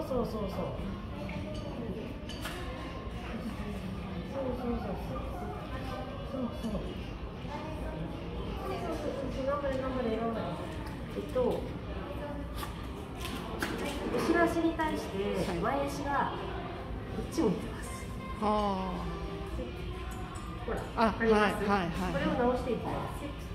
そうそうそうそう。そうそうそう。そう。そうそう。えっと。後ろ足に対して前足がこっちを見てます。あ。ほら、あ、はいはいはい、これを直していきます。